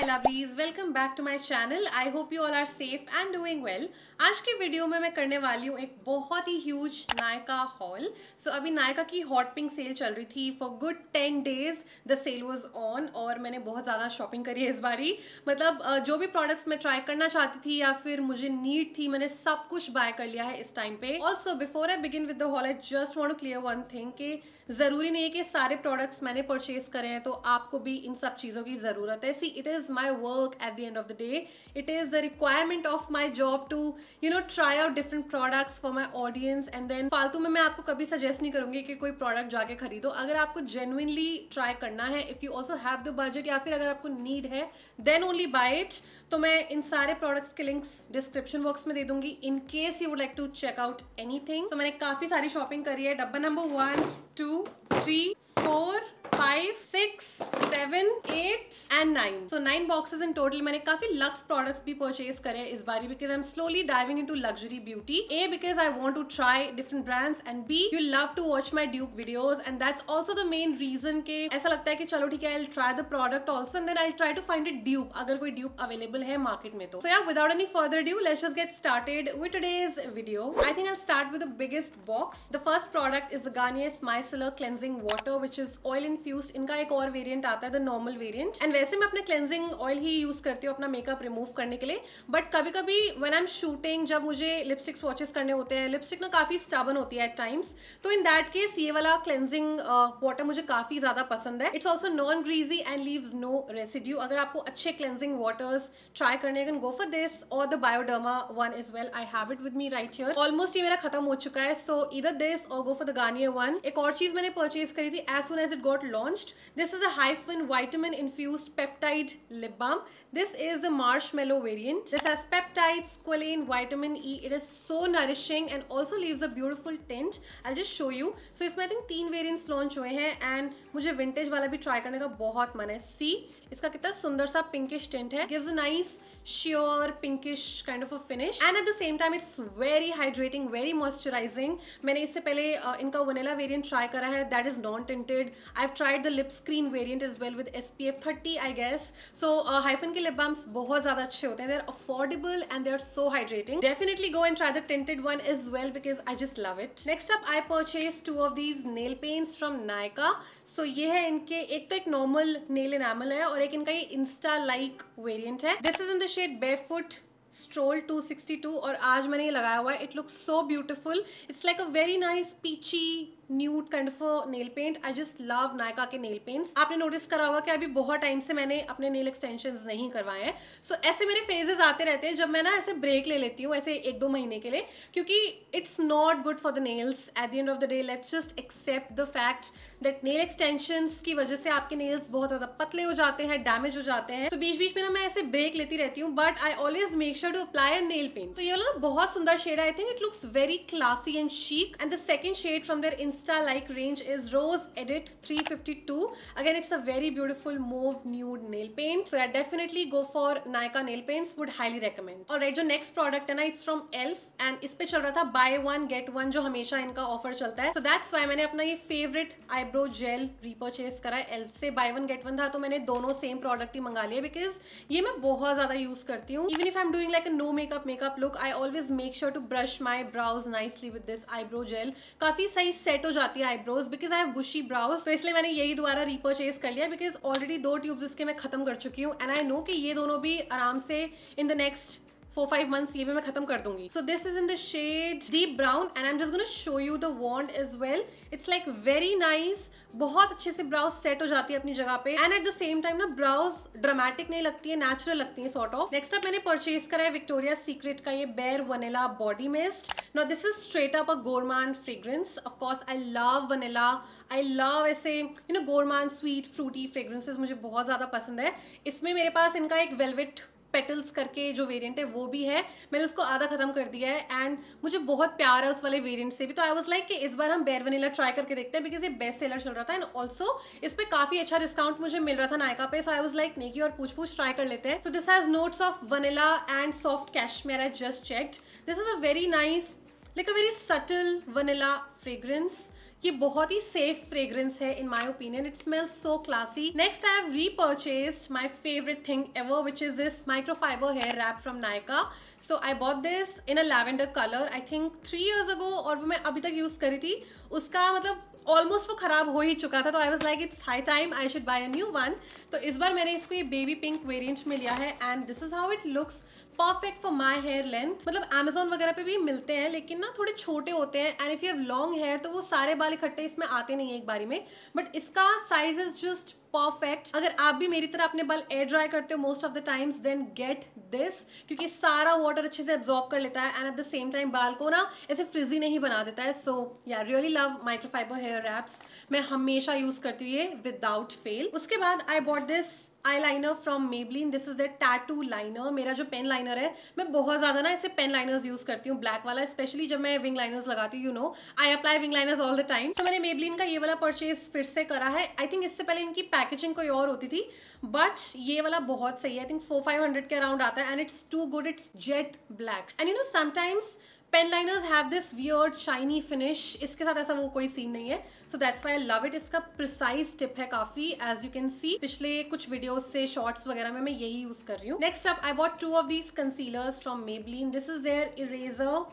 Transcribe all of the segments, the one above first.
My lovelies welcome back to my channel I hope you all are safe and doing well आज के video में मैं करने वाली हूँ एक बहुत ही huge Nykaa haul so so, अभी नायका की हॉट पिंक सेल चल रही थी for good ten days the sale was on और मैंने बहुत ज़्यादा शॉपिंग करी है इस बारी. मतलब जो भी प्रोडक्ट्स मैं ट्राई करना चाहती थी या फिर मुझे नीड थी मैंने सब कुछ बाय कर लिया है इस टाइम पे. Also before I begin with the haul I just want clear one thing कि ज़रूरी नहीं है कि सारे प्रोडक्ट्स मैंने परचेज करे हैं तो आपको भी इन सब चीज़ों की ज़रूरत है. सी it my work at the end of the day. It is the requirement of my job to, you know, try out different products for my audience and then फालतू में मैं आपको कभी सजेस्ट नहीं करूँगी कि कोई प्रोडक्ट जाके खरीदो। अगर आपको जेनुइनली ट्राई करना है if you also have the budget या फिर अगर आपको नीड है देन ओनली बाय इट तो मैं इन सारे प्रोडक्ट्स के लिंक्स डिस्क्रिप्शन बॉक्स में दे दूँगी इन case you would like to check out anything तो मैंने काफ़ी सारी शॉपिंग करी है। डब्बा number one two three four five six seven eight and nine so nine boxes in total मैंने काफ़ी लक्स प्रोडक्ट्स भी परचेज करे इस बारी because I am slowly diving into luxury beauty A because I want to try different brands and be you love to watch my dupe videos and that's also the main reason के ऐसा लगता है कि चलो, ठीक है I try the product also and then I try to find it dupe अगर कोई ड्यूब अवेलेबल है मार्केट में तो. So yeah without any further due let's just get started with today's video I think I start with the biggest box the first product is Garnier micellar cleansing water which is oil infuse इनका एक और variant आता है the normal variant and वैसे मैं अपने cleansing oil ही use करती हूँ अपना मेकअप रिमूव करने के लिए. बट कभी कभी वन आई एम शूटिंग जब मुझे लिपस्टिक वॉचेस करने होते हैं लिपस्टिक ना काफ़ी स्टाबन होती है एट टाइम्स तो इन दैट केस ये वाला क्लेंजिंग वाटर मुझे काफ़ी ज़्यादा पसंद है. It's also non greasy and leaves no residue अगर आपको अच्छे क्लेंजिंग वाटर्स ट्राई करने गो फॉर दिस और the Bioderma one is well I have it with me right here almost ये मेरा खत्म हो चुका है सो इधर दिस और go for the Garnier one एक और चीज़ मैंने परचेज करी थी as soon as it got launched this is a hyphen vitamin infused peptide lip balm. This is the marshmallow variant. This has peptides, squalane, vitamin E. It is so nourishing and also leaves a beautiful tint. I'll just show you. So इसमें I think तीन variants launch हुए हैं and मुझे vintage वाला भी try करने का बहुत मन है. See इसका कितना सुंदर सा pinkish tint है. Gives a nice sheer pinkish kind of a finish and at the same time it's very hydrating very moisturizing मैंने इससे पहले uh, इनका vanilla variant try करा है that is non tinted I've tried the lip screen variant as well with SPF 30 I guess so uh, hyphen के lip balms बहुत ज़्यादा अच्छे होते हैं they're affordable and they're so hydrating definitely go and try the tinted one as well because I just love it next up I purchased two of these nail paints from Nykaa so ये है इनके एक तो एक normal nail enamel है और एक इनका ये insta like variant है this is in the shade barefoot stroll 262 और आज मैंने ये लगाया हुआ है। It looks so beautiful it's like a very nice peachy nude kind of nail paint I just love Nykaa के नेल पेंट्स आपने नोटिस करा होगा कि अभी बहुत टाइम से मैंने अपने नेल एक्सटेंशन नहीं करवाए हैं. सो so, ऐसे मेरे फेजेस आते रहते हैं जब मैं ना ऐसे ब्रेक ले लेती हूँ ऐसे एक दो महीने के लिए क्योंकि it's not good for the nails at the end of the day let's just accept the fact that nail extension की वजह से आपके नेल्स बहुत ज़्यादा पतले हो जाते हैं डैमेज हो जाते हैं. तो so, बीच बीच में ना मैं ऐसे ब्रेक लेती रहती हूँ but I always make sure to apply a nail paint तो ये वाला ना बहुत सुंदर shade I think it looks very classy and chic and the second shade from their insta like range range is Rose Edit 352. Again, it's a very beautiful mauve nude nail paint. So yeah, definitely go for Nykaa nail paints. Would highly recommend. Alright, जो next product है ना, it's from Elf and इस पे चल रहा था buy one get one जो हमेशा इनका offer चलता है. So that's why मैंने अपना ये favorite eyebrow gel repurchase करा Elf से buy one get one था तो मैंने दोनों same product ही मंगा लिए because ये मैं बहुत ज़्यादा use करती हूँ. Even if I'm doing like a no makeup makeup look, I always make sure to brush my brows nicely with this eyebrow gel. काफ़ी सही set हो जाती है eyebrows because I have bushy brows तो इसलिए मैंने यही दोबारा रिपर्चेज कर लिया बिकॉज़ ऑलरेडी दो ट्यूब्स इसके मैं खत्म कर चुकी हूँ एंड आई नो कि ये दोनों भी आराम से in the next four five months ये भी मैं खत्म कर दूँगी. So this is in the shade deep brown and I am just gonna show you the wand is well it's like very nice बहुत अच्छे से ब्राउज सेट हो जाती है अपनी जगह पे and at the same time ना ब्राउज ड्रामेटिक नहीं लगती है नेचुरल लगती है सॉर्ट ऑफ़ नेक्स्ट अप मैंने परचेज करा है विक्टोरिया सीक्रेट का ये bare vanilla body mist no this is straight up a gourmand fragrance of course I love vanilla I love ऐसे you know gourmand sweet fruity fragrances मुझे बहुत ज़्यादा पसंद है. इसमें मेरे पास इनका एक वेलवेट पेटल्स करके जो वेरिएंट है, वो भी है। मैंने उसको आधा खत्म कर दिया है एंड मुझे बहुत प्यार है उस वाले वेरिएंट से भी। तो आई वाज लाइक कि इस बार हम बेर वनीला ट्राई करके देखते हैं बिकॉज़ ये बेस्ट सेलर चल रहा था एंड ऑल्सो इस पर काफ़ी अच्छा डिस्काउंट मुझे मिल रहा था नायका पे। सो आई वॉज़ लाइक नेकी और पूछ पूछ ट्राई कर लेते हैं। So this has notes of vanilla and soft cashmere I just checked this is a very nice like a very subtle vanilla fragrance ये बहुत ही सेफ़ फ्रेग्रेंस है in my opinion it smells so classy next I have repurchased my favourite thing ever which is this microfibre hair wrap from Nykaa so I bought this in a lavender colour I think three years ago और वो मैं अभी तक use करी थी। उसका मतलब almost वो खराब हो ही चुका था तो I was like it's high time I should buy a new one तो इस बार मैंने इसको ये बेबी पिंक वेरियंट में लिया है and this is how it looks perfect for my hair length मतलब अमेजोन वगैरह पे भी मिलते हैं, लेकिन ना थोड़े छोटे होते हैं and if you have long hair तो वो सारे बाल इकट्ठे इसमें आते नहीं है एक बारी में. बट इसका साइज़ इज़ जस्ट परफेक्ट अगर आप भी मेरी तरह अपने बाल एयर ड्राई करते हो most of the times then get this क्योंकि सारा वाटर अच्छे से एब्जॉर्ब कर लेता है and at the same time बाल को ना ऐसे फ्रिजी नहीं बना देता है. So yeah really love microfibre hair wraps मैं हमेशा यूज़ करती हूँ ये विदाउट फेल उसके बाद I bought this eye liner from Maybelline this is the tattoo liner मेरा जो पेन लाइनर है, मैं बहुत ज़्यादा ना ऐसे पेन लाइनर्स यूज़ करती हूँ ब्लैक वाला स्पेशली जब मैं विंग लाइनर्स लगाती हूँ you know I apply wing liners all the time तो मैंने मेबलिन का ये वाला परचेज फिर से करा है. आई थिंक इससे पहले इनकी पैकेजिंग कोई और होती थी बट ये वाला बहुत सही है. I think four five hundred के अराउंड आता है and it's too good it's jet black and you know sometimes pen liners have this weird shiny finish इसके साथ ऐसा वो कोई सीन नहीं है. So that's why I love it इसका प्रिसाइज टिप है काफ़ी. एज यू कैन सी पिछले कुछ वीडियोस से शॉर्ट्स वगैरह में मैं यही यूज़ कर रही हूँ. Next up I bought two of these concealers from Maybelline this is their eraser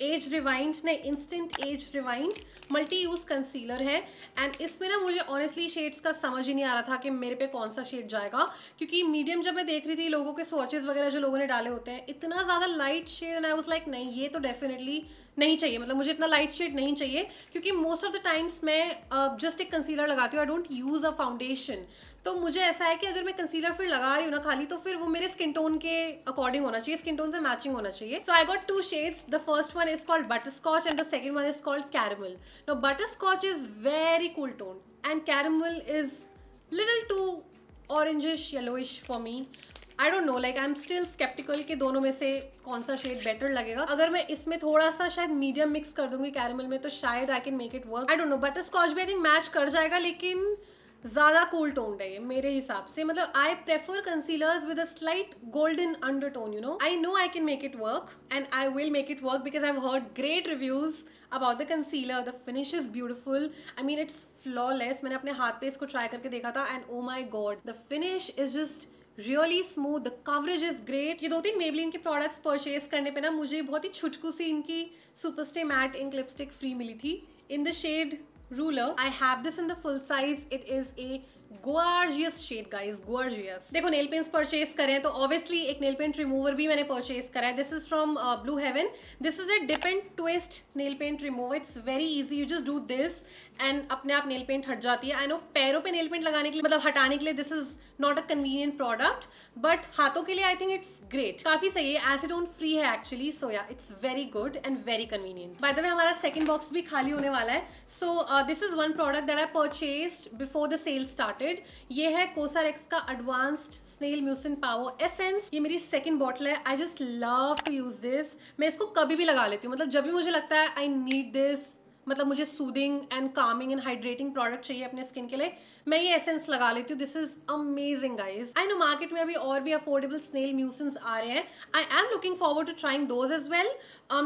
age rewind नहीं instant age rewind multi use concealer है। एंड इसमें ना मुझे ऑनेस्टली शेड्स का समझ ही नहीं आ रहा था कि मेरे पे कौन सा शेड जाएगा। क्योंकि मीडियम जब मैं देख रही थी लोगों के स्वॉचेस वगैरह जो लोगों ने डाले होते हैं इतना ज़्यादा light shade and I was like नहीं ये तो डेफिनेटली नहीं चाहिए। मतलब मुझे इतना लाइट शेड नहीं चाहिए। क्योंकि मोस्ट ऑफ़ द टाइम्स मैं जस्ट uh, एक कंसीलर लगाती हूँ I don't use a foundation तो मुझे ऐसा है कि अगर मैं कंसीलर फिर लगा रही हूँ ना खाली तो फिर वो मेरे स्किन टोन के अकॉर्डिंग होना चाहिए। स्किन टोन से मैचिंग होना चाहिए। So I got two shades the first one is called butterscotch and the second one is called caramel no butterscotch is very cool tone and caramel is little too orangish yellowish for me I don't know like I am still skeptical कि दोनों में से कौन सा shade better लगेगा। अगर मैं इसमें थोड़ा सा शायद मीडियम मिक्स कर दूँगी कैरमल में तो शायद I can make it work I don't know butterscotch भी आई थिंक मैच कर जाएगा, लेकिन ज़्यादा कूल टोन है ये मेरे हिसाब से। मतलब I prefer concealers with a slight golden undertone you know I know I can make it work and I will make it work because I heard great reviews about the concealer the finish is beautiful I mean it's flawless मैंने अपने हाथ पे इसको try करके देखा था and oh my God the finish is just really smooth the coverage is great ये दो तीन मेबलिन के प्रोडक्ट्स परचेज करने पे ना मुझे बहुत ही छुटकू सी इनकी superstay matte ink lipstick free मिली थी. In the shade ruler. I have this in the full size. It is a gorgeous shade guys gorgeous देखो नेल पेंट्स परचेज करें तो ऑब्वियसली एक नेल पेंट रिमूवर भी मैंने परचेज करा है। This is from Blue Heaven this is a dip and twist nail paint remover it's very easy you just do this and अपने आप नेल पेंट हट जाती है। आई नो पैरों पे नेल पेंट लगाने के लिए मतलब हटाने के लिए this is not a convenient product but हाथों के लिए आई थिंक इट्स ग्रेट काफ़ी सही है। एसिडोन फ्री है actually so yeah it's very good and very convenient by the way हमारा सेकंड बॉक्स भी खाली होने वाला है। So this is one product that I purchase before the sale started ये है कोसर एक्स का advanced snail mucin power essence ये मेरी सेकंड बॉटल है. I just love to use this मैं इसको कभी भी लगा लेती हूँ. मतलब जब भी मुझे लगता है आई नीड दिस मतलब मुझे soothing and calming and hydrating product चाहिए अपने स्किन के लिए, मैं ये एसेंस लगा लेती हूँ। This is amazing guys I know market में अभी और भी अफोर्डेबल स्नेल म्यूसिन्स आ रहे हैं। I am looking forward to trying those as well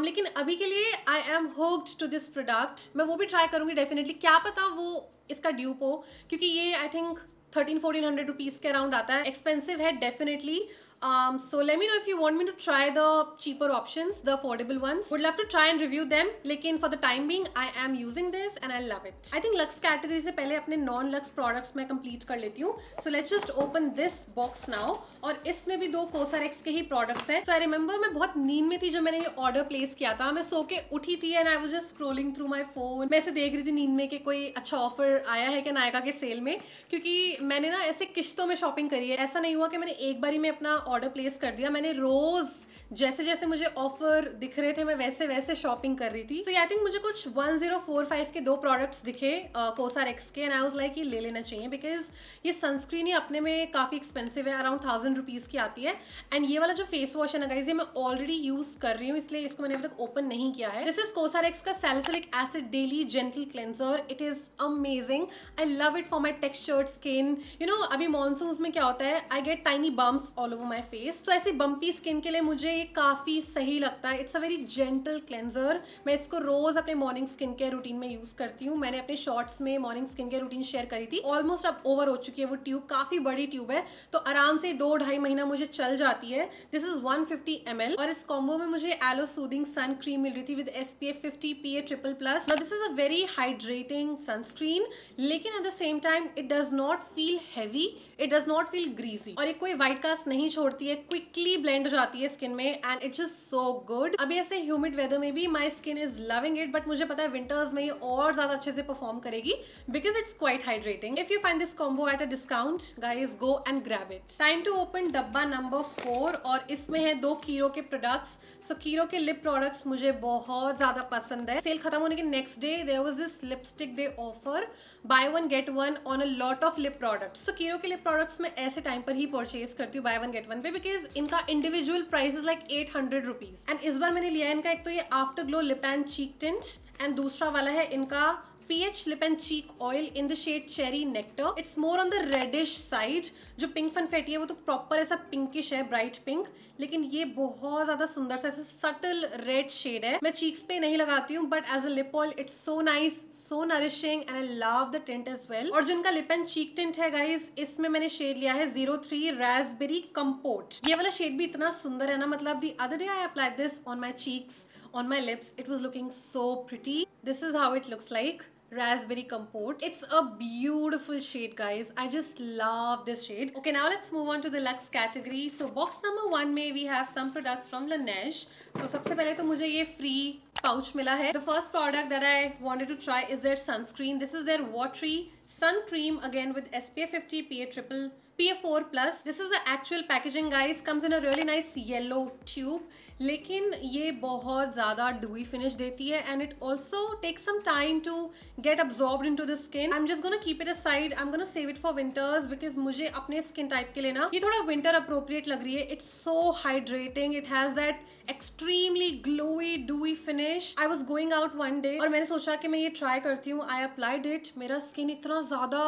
लेकिन अभी के लिए I am hooked to this product मैं वो भी ट्राई करूँगी डेफिनेटली क्या पता वो इसका ड्यूप हो, क्योंकि ये I think thirteen fourteen hundred rupees के अराउंड आता है। एक्सपेंसिव है definitely Um, so let me know if you want me to try the cheaper options, the affordable ones. Would love to try and review them. लेकिन for the time being, I am using this and I love it. I think Lux category से पहले अपने non-Lux products मैं complete कर लेती हूँ. So let's just open this box now. और इसमें भी दो कोसारेक्स के ही products हैं. So I remember मैं बहुत नींद में थी जब मैंने ये order place किया था. मैं सो के उठी थी and I was just scrolling through my phone. मैं ऐसे देख रही थी नींद में कि कोई अच्छा offer आया है क्या नायका के सेल में क्योंकि मैंने ना ऐसे किश्तों में शॉपिंग करी है ऐसा नहीं हुआ कि मैंने एक बारी में अपना ऑर्डर प्लेस कर दिया। मैंने रोज जैसे जैसे मुझे ऑफ़र दिख रहे थे, मैं वैसे वैसे शॉपिंग कर रही थी। सो आई थिंक मुझे कुछ 1045 के दो प्रोडक्ट्स दिखे कोसार एक्स के एंड आई वाज लाइक ये ले लेना चाहिए बिकॉज़ ये सनस्क्रीन ही अपने में काफ़ी एक्सपेंसिव है अराउंड थाउज़ेंड रुपीज़ की आती है। एंड ये वाला जो फेस वॉश है ना ये मैं ऑलरेडी यूज़ कर रही हूँ, इसलिए इसको मैंने अभी तक ओपन नहीं किया है। दिस इज़ कोसार एक्स का salicylic acid daily gentle cleanser it is amazing I love it for my textured skin you know अभी मानसून में क्या होता है I get tiny bumps all over my face तो ऐसी बम्पी स्किन के लिए मुझे काफ़ी सही लगता है। It's a very gentle cleanser मैं इसको रोज अपने मॉर्निंग स्किन केयर रूटीन में यूज़ करती हूँ। मैंने अपने शॉर्ट्स में morning skin care routine share करी थी। ऑलमोस्ट अब ओवर हो चुकी है वो ट्यूब काफ़ी बड़ी ट्यूब है। तो आराम से दो ढाई महीना मुझे चल जाती है। दिस इज़ वन फिफ्टी और इस कॉम्बो में मुझे एलो सूदिंग सन क्रीम मिल रही थी with S P F P A triple plus this is a very hydrating sunscreen लेकिन at the same time it does not feel heavy it does not feel greasy और एक कोई white cast नहीं छोड़ती है। क्विकली ब्लेंड हो जाती है स्किन में। And it's just so good अभी ऐसे ह्यूमिड वेदर में भी my skin is loving it but मुझे पता है विंटर्स में ये और ज़्यादा अच्छे से परफॉर्म करेगी because it's quite hydrating if you find this combo at a discount guys go and grab it time to open डब्बा नंबर फोर और इसमें है दो कीरो के प्रोडक्ट्स सो कीरो के लिप प्रोडक्ट्स मुझे बहुत ज़्यादा पसंद है। सेल खत्म होने के next day there was this lipstick day offer buy one get one on a lot of lip products so Kiro के लिप प्रोडक्ट्स मैं ऐसे टाइम पर ही परचेज करती हूँ बाय वन गेट वन पे बिकॉज़ इनका individual price is like eight hundred rupees and इस बार मैंने लिया है इनका, एक तो ये after glow lip and cheek tint and दूसरा वाला है इनका pH lip and cheek oil in the shade cherry nectar it's more on the reddish side जो पिंक फनफेटी है, वो तो प्रॉपर ऐसा पिंकिश है ब्राइट पिंक लेकिन ये बहुत ज़्यादा सुंदर सा, ऐसा सटल रेड शेड है। मैं चीक्स पे नहीं लगाती हूँ but as a lip oil it's so nice so nourishing and I love the tint as well और जो इनका लिप एंड चीक टेंट है गाइज़ इसमें मैंने शेड लिया है ज़ीरो थ्री रेसबेरी कंपोर्ट ये वाला शेड भी इतना सुंदर है ना मतलब the other day I apply this on my cheeks on my lips. It was looking so pretty. This is how it looks like. Raspberry compote it's a beautiful shade guys. I just love this shade. Okay now let's move on to the luxe category. So box number one may we have some products from laneige. So sabse pehle to mujhe ye free pouch hai the first product that i wanted to try is their sunscreen. This is their watery sun cream again with spf 50 pa triple PA4 plus. This is the actual packaging guys. Comes in a really nice yellow tube. लेकिन ये बहुत ज़्यादा dewy finish देती है and it also takes some time to get absorbed into the skin. I'm just gonna keep it aside. I'm gonna save it for winters because मुझे अपने skin type के लिए ना ये थोड़ा winter appropriate लग रही है. It's so hydrating. It has that extremely glowy dewy finish. I was going out one day और मैंने सोचा कि मैं ये try करती हूँ. I applied it. मेरा skin इतना ज़्यादा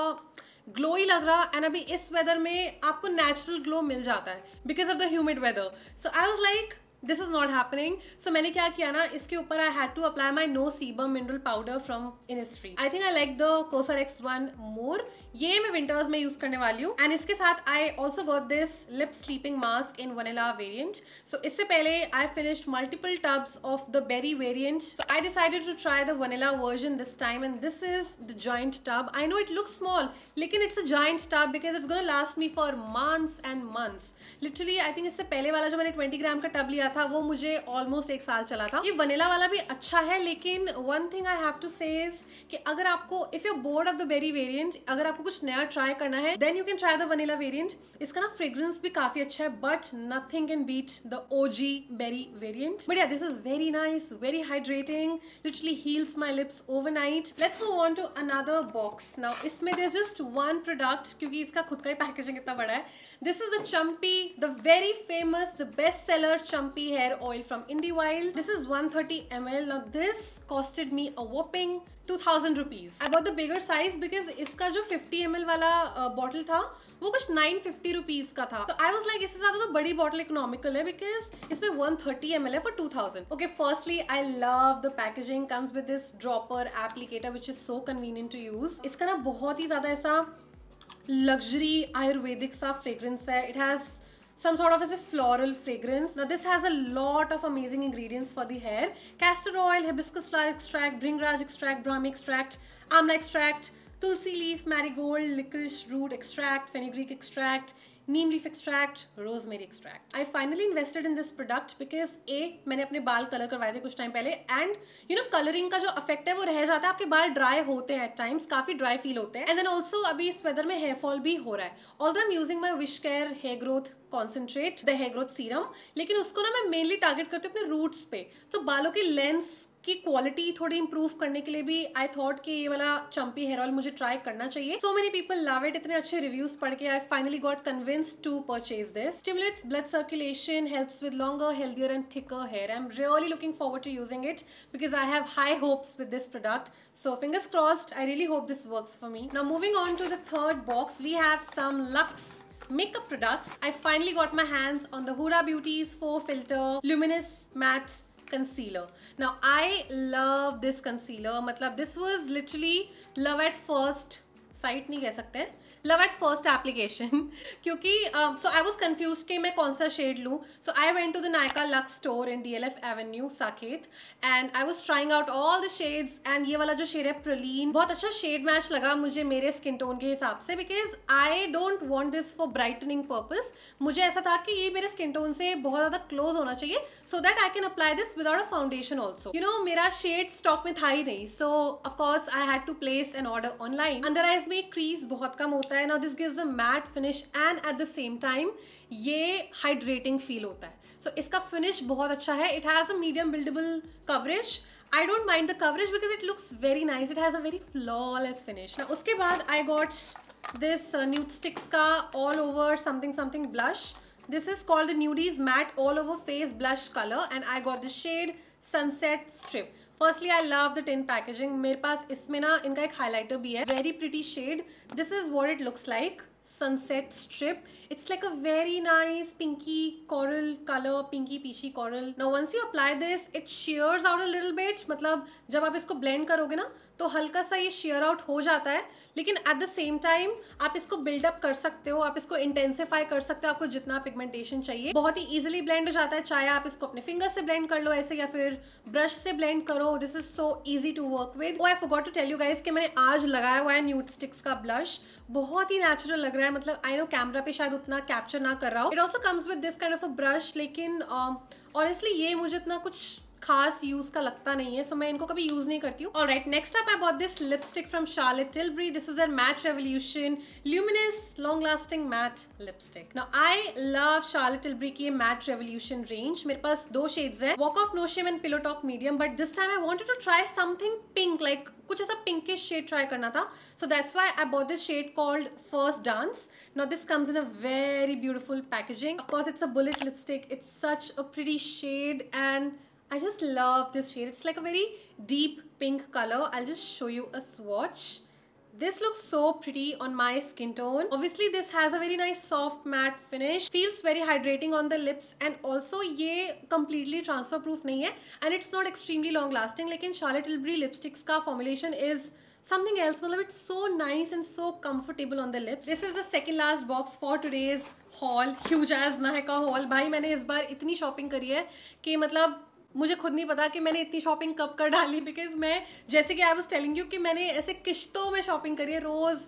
ग्लो ही लग रहा एंड अभी इस वेदर में आपको नेचुरल ग्लो मिल जाता है because of the humid weather so I was like this is not happening so मैंने क्या किया ना, इसके ऊपर I had to apply my no sebum mineral powder from Innisfree I think I like the Cosrx one more ये मैं winters में use करने वाली हूँ। एंड इसके साथ I also got this lip sleeping mask in vanilla variant so इससे पहले I finished multiple tubs of the berry variant so I decided to try the vanilla version this time and this is the giant tub I know it look small लेकिन it's a giant tub because it's gonna last me for months and months literally I think इससे पहले वाला जो मैंने 20 ग्राम का tub लिया था, वो मुझे ऑलमोस्ट एक साल चला था। ये वनीला वाला भी अच्छा है, लेकिन one thing I have to कि अगर आपको if you bored of the berry variant अगर आपको कुछ नया ट्राई करना है then you can try the vanilla variant इसका ना फ्रेग्रेंस भी काफ़ी अच्छा है but nothing can beat the OG berry variant but this is very nice very hydrating literally heals my lips overnight let's move on to another box now इसमें there just one product क्योंकि इसका खुद का ही packaging इतना बड़ा है. This is the champi the very famous the best seller champi hair oil from Indie Wild this is 130 ml. Now, this costed me a whopping 2000 rupees. I bought the bigger size because इसका जो 50 ml वाला bottle था वो कुछ 950 rupees का था तो आई was like इससे ज़्यादा तो बड़ी बॉटल इकोनॉमिकल है बिकॉज़ इसमें 130 ml है for 2000 okay firstly I love the packaging comes with this dropper applicator which is so convenient to use इसका ना बहुत ही ज़्यादा ऐसा लग्जरी आयुर्वेदिक सा फ्रेग्रेंस है it has some sort of as a floral fragrance. Now this has a lot of amazing ingredients for the hair. Castor oil, hibiscus flower extract, bhringraj extract, brahmi extract, amla extract, tulsi leaf, marigold, licorice root extract, fenugreek extract, neem leaf extract rosemary extract I finally invested in this product because uh मैंने अपने बाल colour करवाए थे कुछ time पहले and you no colouring का जो affect है वो रह जाता है, आपके बाल ड्राई होते हैं टाइम्स काफ़ी ड्राई फील होते हैं. एंड देन ऑल्सो अभी इस वेदर में हेयर फॉल भी हो रहा है. All am using my Wishcare hair growth concentrate the hair growth serum लेकिन उसको ना मैं मेनली टारगेट करती हूँ अपने रूट्स पे. तो बालों की लेंस की क्वालिटी थोड़ी इंप्रूव करने के लिए भी आई थॉट कि ये वाला चंपी हेयर ऑयल मुझे ट्राई करना चाहिए। So many people love it इतने अच्छे रिव्यूज़ पढ़ के I finally got convince to purchase this stimulates blood circulation helps with longer healthier and thicker hair I am really looking forward to using it because I have high hopes with this product so fingers crossed i really hope this works for me. Now moving on to the third box we have some lux makeup products, I finally got my hands on the Huda Beauty's 4 Filter Luminous Matte concealer. Now I love this concealer. Matlab, this was literally love at first sight नहीं कह सकते। Love at first application क्योंकि सो I was confuse कि मैं कौन सा shade लूँ। So I went to the Nykaa Luxe store in D L F Avenue Saket and I was trying out all the shades and ये वाला जो shade है प्रलीन बहुत अच्छा शेड मैच लगा मुझे मेरे स्किन टोन के हिसाब से because I don't want this for brightening purpose मुझे ऐसा था कि ये मेरे स्किन टोन से बहुत ज़्यादा क्लोज होना चाहिए so that I can apply this without a foundation also you know मेरा शेड स्टॉक में था ही नहीं so of course I had to place an order online under eyes में क्रीज बहुत कम होता है। Now this gives the matte finish and at the same time ये हाइड्रेटिंग फील होता है। सो so, इसका फिनिश बहुत अच्छा है। It has a medium buildable coverage I don't mind the coverage because it looks very nice it has a very flawless finish उसके बाद I got uh, nude sticks ka all over something something blush. This is called the nudies matte all over face blush color and i got the shade sunset strip. Firstly I love the tin packaging मेरे पास इसमें ना इनका एक highlighter भी है। Very pretty shade this is what it looks like sunset strip it's like a very nice pinky coral colour pinky peachy coral no once you apply this it shares out a little bit मतलब जब आप इसको blend करोगे ना तो हल्का सा ये शेयर आउट हो जाता है लेकिन एट द सेम टाइम आप इसको बिल्डअप कर सकते हो आप इसको इंटेंसिफाई कर सकते हो आपको जितना पिगमेंटेशन चाहिए। बहुत ही इजिली ब्लेंड हो जाता है चाहे आप इसको अपने फिंगर से ब्लेंड कर लो ऐसे या फिर ब्रश से ब्लेंड करो। This is so easy to work with I forgot to tell you guys कि मैंने आज लगाया हुआ है न्यूट स्टिक्स का ब्लश बहुत ही नेचुरल लग रहा है मतलब आई नो कैमरा पे शायद उतना कैप्चर ना कर रहा हो। It also comes with this kind of a brush लेकिन ऑनेस्टली um, ये मुझे इतना कुछ खास यूज़ का लगता नहीं है सो so मैं इनको कभी यूज़ नहीं करती हूँ। और right next up I bought this lipstick from Charlotte Tilbury this is a matte revolution luminous long lasting matte lipstick now I love Charlotte Tilbury की मैट रेवोल्यूशन रेंज मेरे पास दो शेड्स हैं walk of no shame and pillow talk medium but this time I wanted to try something pink like कुछ ऐसा pinkish shade try करना था। So that's why I bought this shade called first dance this comes in a very beautiful packaging. Of course, it's a bullet lipstick. It's such a pretty shade and I just love this shade. It's like a very deep pink color. I'll just show you a swatch. This looks so pretty on my skin tone. Obviously, this has a very nice soft matte finish. Feels very hydrating on the lips and also ये completely transfer proof नहीं है and it's not extremely long lasting. लेकिन Charlotte Tilbury lipsticks का formulation is something else. मतलब it's so nice and so comfortable on the lips. This is the second last box for today's haul. Huge as Nahika haul. भाई मैंने इस बार इतनी shopping करी है कि मतलब मुझे खुद नहीं पता कि मैंने इतनी शॉपिंग कब कर डाली बिकॉज़ मैं, जैसे कि आई वॉज़ टेलिंग यू कि मैंने ऐसे किश्तों में शॉपिंग करी है, रोज़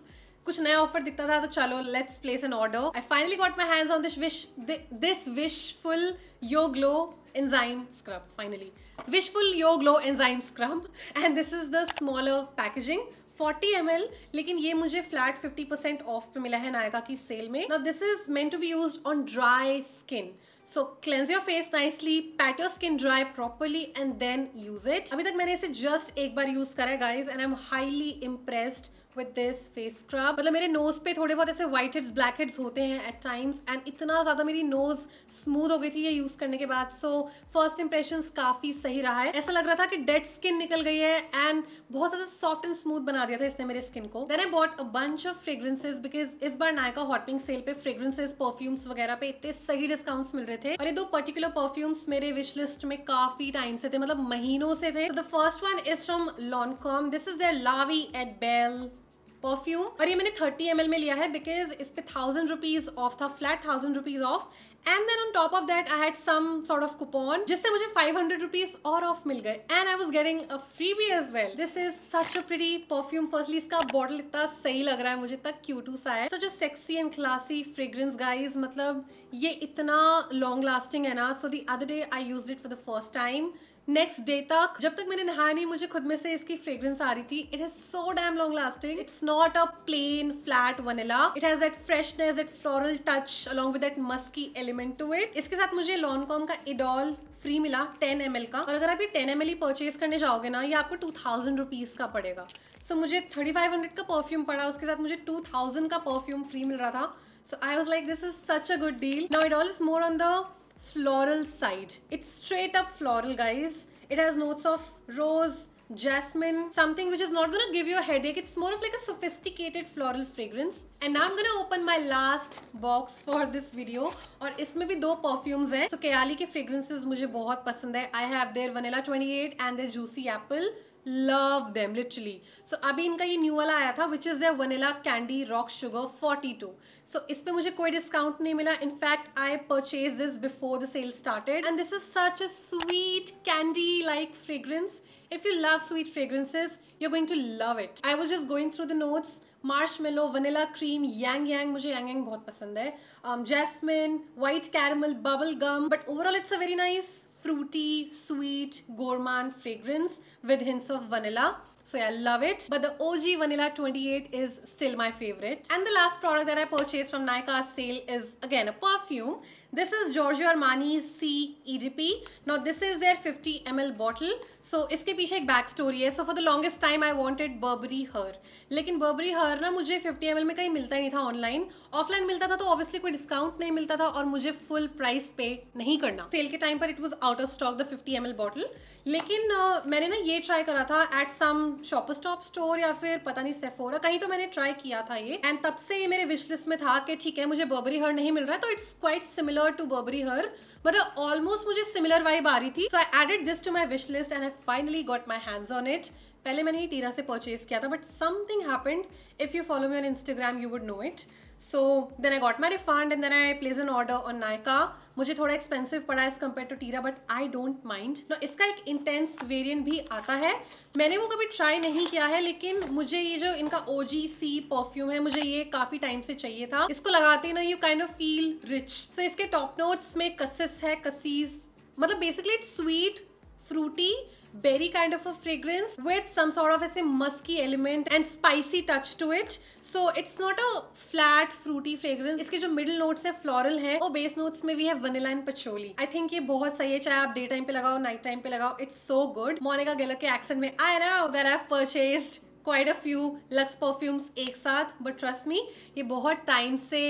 कुछ नया ऑफ़र दिखता था तो चलो let's place an order I finally got my hands on this wish this wishful yo glow enzyme scrub finally wishful yo glow enzyme scrub and this is the smaller packaging 40 L लेकिन ये मुझे flat 50% of पे मिला है नायका की sale में। Now this is meant to be use on dry skin so cleanse your face nicely pat your skin dry properly and then use it अभी तक मैंने इसे जस्ट एक बार यूज़ करा है guys and I am highly impressed with this face scrub मतलब मेरे nose पे थोड़े बहुत ऐसे व्हाइट हेड्स ब्लैक हेड्स होते हैं एट टाइम्स एंड इतना ज़्यादा मेरी नोज़ स्मूथ हो गई थी ये यूज़ करने के बाद। सो फ़र्स्ट इंप्रेशन काफ़ी सही रहा है। ऐसा लग रहा था कि डेड स्किन निकल गई है एंड बहुत ज़्यादा सॉफ्ट एंड स्मूथ बना दिया था इसने मेरे स्किन को। Then I bought a bunch of fragrances because इस बार नायका हॉटपिंग सेल पे फ्रेग्रेंसेज परफ्यूम्स वगैरह पे इतने सही डिस्काउंट्स मिल रहे थे। और ये दो पर्टिकुलर परफ्यूम्स मेरे विश लिस्ट में काफ़ी टाइम से थे मतलब महीनों से थे। The first one is from Lancome this is their La Vie Est Belle perfume और ये मैंने 30 एम में लिया है बिकॉज़ इस पे थाउज़ेंड रुपीज़ ऑफ़ था flat thousand rupees off and then on top of that I had some sort of coupon जिससे मुझे फाइव हंड्रेड रुपीज़ और ऑफ़ मिल गए. And I was getting a freebie as well this is such a pretty perfume firstly इसका bottle इतना सही लग रहा है मुझे, इतना क्यूटू सा है. Such a sexy and classy fragrance guys मतलब ये इतना लॉन्ग लास्टिंग है ना. So the other day I use it for the first time next day तक जब तक मैंने नहाया नहीं मुझे खुद में से इसकी फ्रेग्रेंस आ रही थी। It is so damn long lasting it's not a plain flat vanilla it has that freshness that floral touch along with that musky element to it इसके साथ मुझे लॉन्कॉम का इडॉल फ्री मिला 10 एम का और अगर आप ये 10 एम ही परचेज करने जाओगे ना ये आपको टू थाउज़ेंड का पड़ेगा सो so, मुझे थर्टी फाइव हंड्रेड का परफ्यूम पड़ा उसके साथ मुझे टू थाउज़ेंड का परफ्यूम फ्री मिल रहा था so I was like this is such a good deal now it all is more on the floral side. It's straight up floral, guys. It has notes of rose, jasmine, something which is not gonna give you a headache. It's more of like a sophisticated floral fragrance. And now I'm gonna open my last box for this video. और इसमें भी दो perfumes हैं. So Kayali के fragrances मुझे बहुत पसंद है. I have their Vanilla 28 and their Juicy Apple. Love them literally so अभी इनका ये न्यू वाला आया था which is the vanilla candy rock sugar 42 so इस पे मुझे कोई डिस्काउंट नहीं मिला. In fact I purchase this before the sale started and this is such a sweet candy like fragrance fragrance if you love sweet fragrances, you're going to love it. I was just going through the notes. Marshmallow vanilla cream ylang ylang मुझे ylang ylang बहुत पसंद है. Jasmine white caramel bubble gum but overall it's a very nice fruity, sweet, gourmand fragrance with hints of vanilla. So yeah, love it. But the OG Vanilla 28 is still my favorite. And the last product that I purchased from Nykaa's sale is again a perfume. This is Giorgio Armani's C EDP. Now this is their 50 ml bottle. So इसके पीछे एक back story है. So for the longest time I wanted Burberry Her. लेकिन Burberry Her ना मुझे 50 ml में कहीं मिलता ही नहीं था ऑनलाइन ऑफलाइन मिलता था तो ऑब्वियसली कोई डिस्काउंट नहीं मिलता था और मुझे फुल प्राइस पे नहीं करना सेल के टाइम पर it was out of stock the 50 ml bottle लेकिन uh, मैंने ना ये ट्राई करा था at some Shoppers Stop store या फिर पता नहीं सेफोरा कहीं तो मैंने ट्राई किया था ये एंड तब से ये मेरे विश लिस्ट में था कि ठीक है मुझे बर्बरी हर नहीं मिल रहा है तो it's quite similar to Burberry Her मतलब ऑलमोस्ट मुझे सिमिलर वाइब आ रही थी. So I added this to my wish list and I finally got my hands on it पहले मैंने ये टीरा से परचेज किया था but something happened if you follow me on Instagram you would know it so then I got my refund and then I place an order on Nykaa मुझे थोड़ा expensive पड़ा as compare to Tira but I don't mind ना इसका एक intense variant भी आता है। मैंने वो कभी ट्राई नहीं किया है, लेकिन मुझे ये जो इनका ओ जी सी परफ्यूम है, मुझे ये काफ़ी टाइम से चाहिए था। इसको लगाते ना you kind of feel rich so इसके टॉप नोट्स में कसिस है कसीज मतलब basically it's sweet fruity berry kind of a fragrance with some sort of a musky element and spicy touch to it so it's not a flat fruity fragrance इसके जो middle notes है floral है वो base notes में भी है vanilla and patchouli I think ये बहुत सही है चाहे आप डे टाइम पे लगाओ नाइट टाइम पे लगाओ it's so good Monica Geller के एक्सेंट में I know that I purchased quite a few luxe perfumes एक साथ बट ट्रस्ट मी ये बहुत टाइम से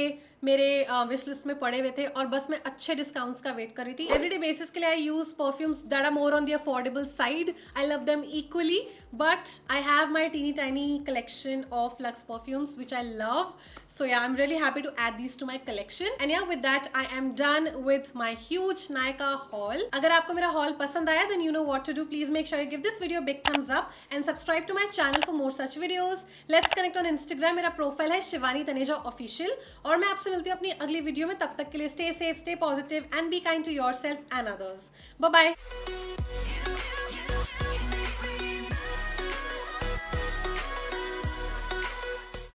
मेरे विश लिस्ट में पड़े हुए थे और बस मैं अच्छे डिस्काउंट्स का वेट कर रही थी एवरीडे बेसिस के लिए I use perfumes that are more on the affordable side I love them equally but I have my teeny tiny collection of luxe perfumes which I love. So yeah, I'm really happy to add these to my collection. And yeah, with that, I am done with my huge Nykaa haul. अगर आपको मेरा haul पसंद आया, then you know what to do. Please make sure you give this video a big thumbs up and subscribe to my channel for more such videos. Let's connect on Instagram. मेरा profile है Shivani Taneja official. और मैं आपसे मिलती हूँ अपनी अगली video में तब तक के लिए stay safe, stay positive and be kind to yourself and others. Bye bye.